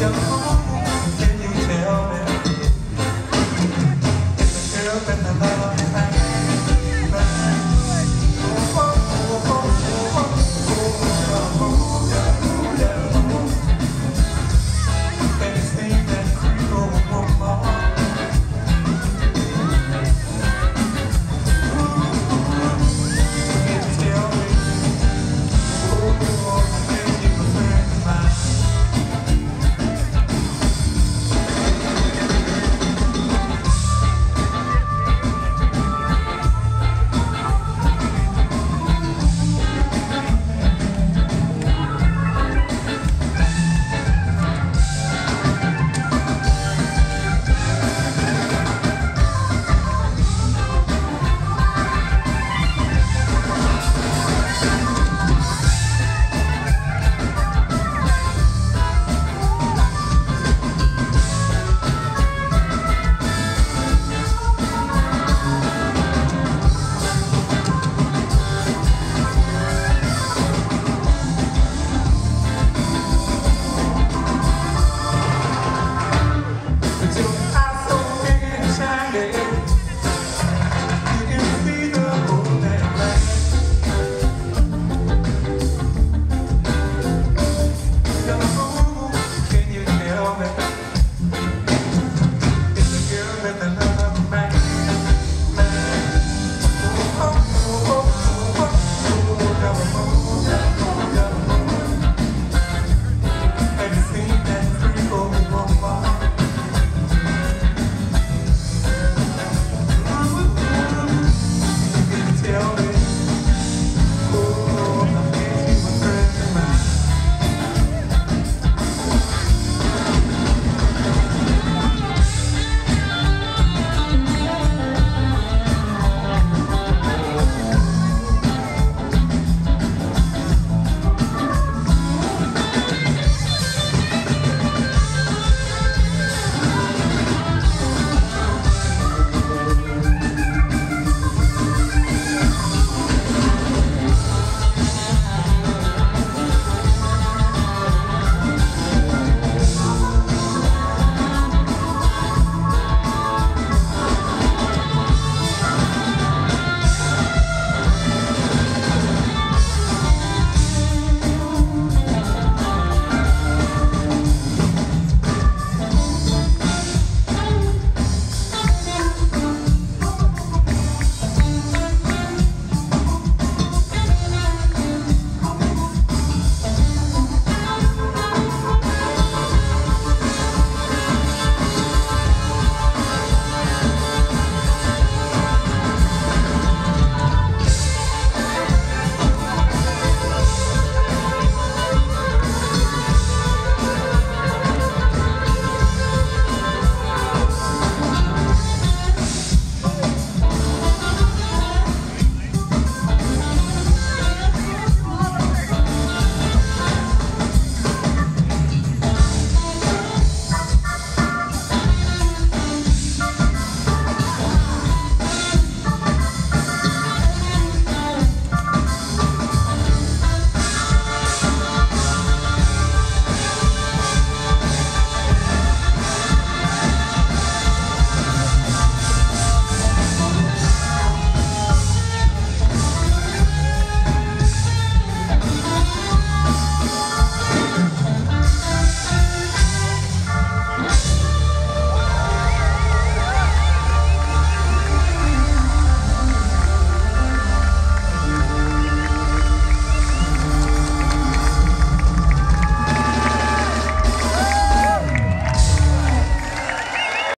don't